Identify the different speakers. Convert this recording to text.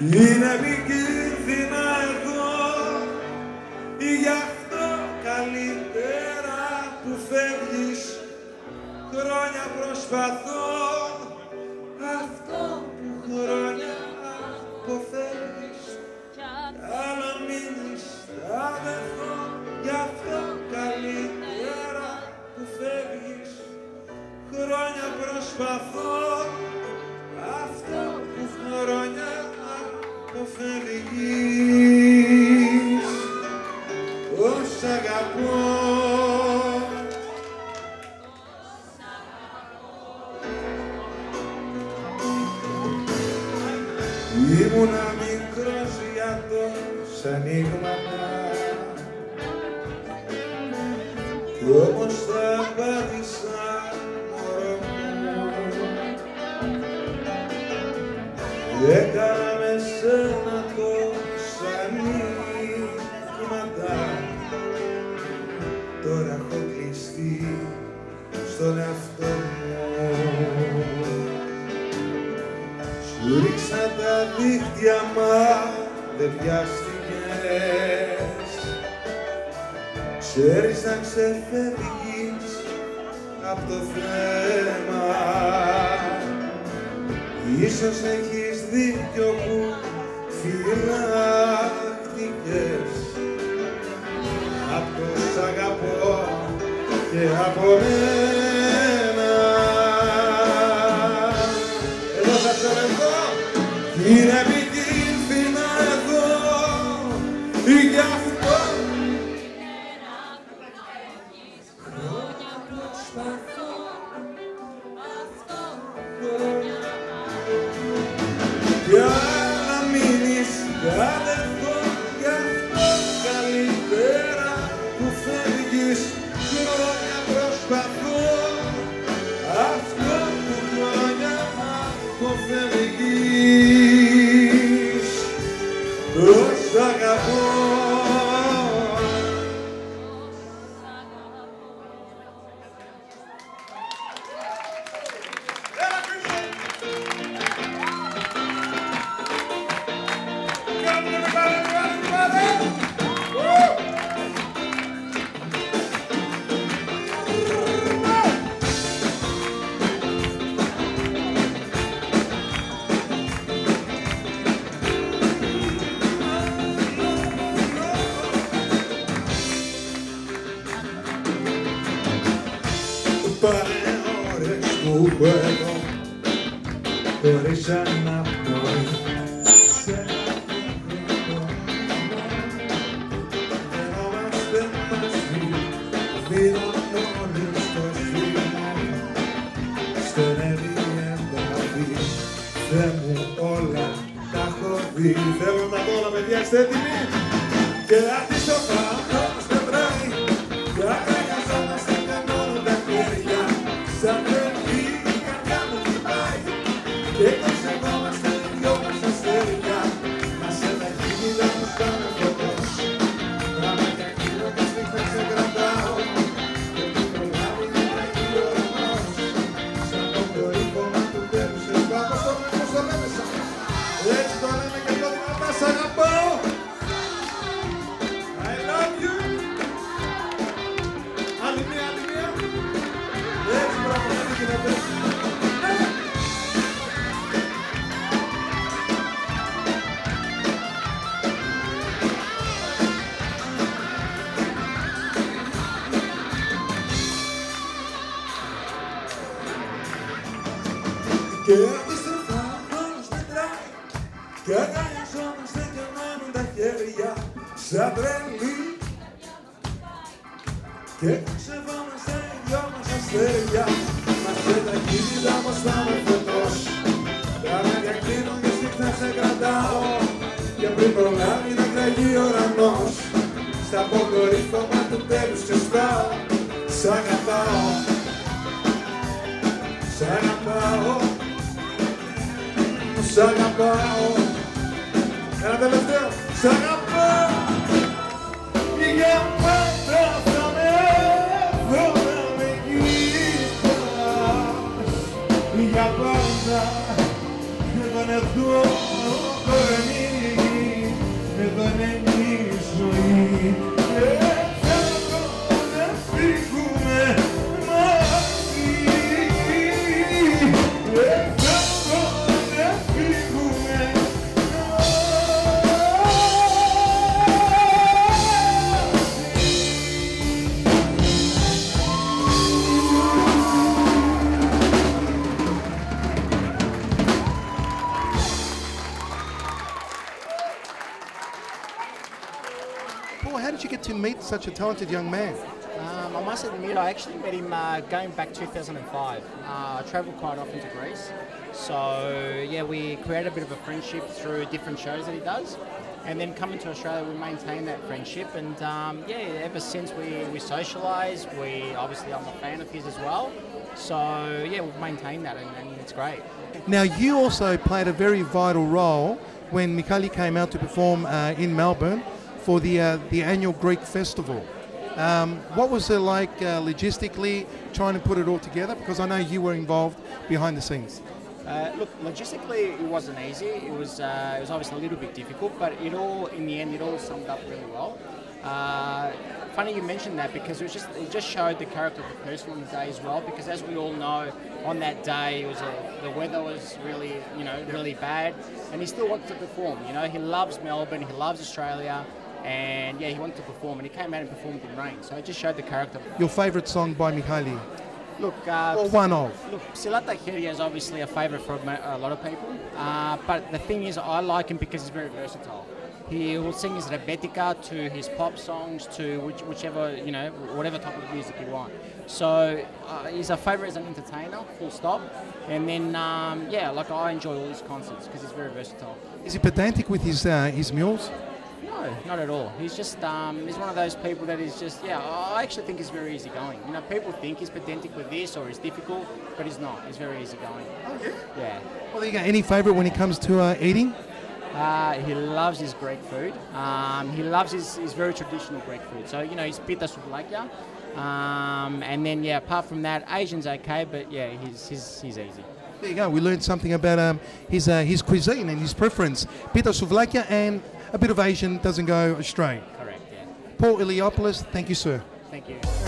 Speaker 1: Είναι επικίνδυνα εδώ Γι' αυτό καλύτερα που φεύγεις. Χρόνια προσπαθώ. Αυτό που χρόνια Πώς αγαπώ. Ήμουνα μικρός για τόσα ανοίγματα. Κι όμως δίχτυα μας δεν πιάστηκες Ξέρεις να ξεφεύγεις απ' το θέμα. Ίσως έχεις δίκιο που φυλάχτηκες. Απ' το σ' αγαπώ και από μένα He ώρες που έχω εδώ χωρίς αναπνοή σε ένα χρόνο Φαινόμαστε μαζί Βίδων όλοι στο σφύγμα Στερεύει η εμπραβή Θεέ μου όλα τα έχω δει Θέλω να δω όλα παιδιά είστε έτοιμοι Και αντίστοιχα Και αντίστροφα ο χρόνος μετράει Και αγκαλιαζόμαστε και μένουν τα χέρια σαν τρελή. Και ξεβόμαστε οι δυο μας αστέρια. Μας τα κίνητα μας πάμε φωτός Τα μάτια κλείνουν και σφίχτα σε κρατάω. Και πριν προλάβει να κραγεί ο ουρανός Στα αποκορύφωμα του τέλους ξεσπάω Σ' αγαπάω. Σ' αγαπάω Σ' αγαπάω. Ένα τελευταίο. Σ' αγαπάω. Για πάντα θα με έρθω να με κοιτάς Για πάντα. Εδώ είναι το κορμί. Εδώ ζωή.
Speaker 2: you get to meet such a talented young man?
Speaker 3: Um, I must admit, I actually met him uh, going back 2005. Uh, I travelled quite often to Greece. So, yeah, we created a bit of a friendship through different shows that he does. And then coming to Australia, we maintained that friendship. And um, yeah, ever since we, we socialised, we obviously, I'm a fan of his as well. So, yeah, we've maintained that and, and it's great.
Speaker 2: Now, you also played a very vital role when Mikali came out to perform uh, in Melbourne for the, uh, the annual Greek festival. Um, what was it like uh, logistically trying to put it all together? Because I know you were involved behind the scenes.
Speaker 3: Uh, look, logistically, it wasn't easy. It was, uh, it was obviously a little bit difficult, but it all, in the end, it all summed up really well. Uh, funny you mentioned that because it was just, it just showed the character of the person on the day as well. Because as we all know, on that day, it was a, the weather was really, you know, really bad, and he still wanted to perform. You know, he loves Melbourne, he loves Australia, and yeah, he wanted to perform, and he came out and performed in rain. So it just showed the character.
Speaker 2: Your favourite song by Mikhaili?
Speaker 3: Look, uh,
Speaker 2: Or one of?
Speaker 3: Look, Silata Heria is obviously a favourite for a lot of people, uh, but the thing is, I like him because he's very versatile. He will sing his rebetika to his pop songs to which, whichever you know, whatever type of music you want. So uh, he's a favourite as an entertainer, full stop. And then um, yeah, like I enjoy all his concerts because he's very versatile.
Speaker 2: Is he pedantic with his, uh, his mules?
Speaker 3: No, not at all. He's just um, he's one of those people that is just yeah. I actually think he's very easygoing. You know, people think he's pedantic with this or he's difficult, but he's not. He's very easygoing.
Speaker 2: Oh, yeah?
Speaker 3: Yeah.
Speaker 2: Well, there you go. Any favourite when it comes to uh, eating?
Speaker 3: Uh, he loves his Greek food. Um, he loves his, his very traditional Greek food. So, you know, his pita souvlakia. Um, and then, yeah, apart from that, Asian's okay, but yeah, he's, he's, he's easy.
Speaker 2: There you go. We learned something about um, his, uh, his cuisine and his preference. Pita souvlakia and a bit of Asian doesn't go astray.
Speaker 3: Correct, yeah.
Speaker 2: Paul Iliopoulos, thank you, sir.
Speaker 3: Thank you.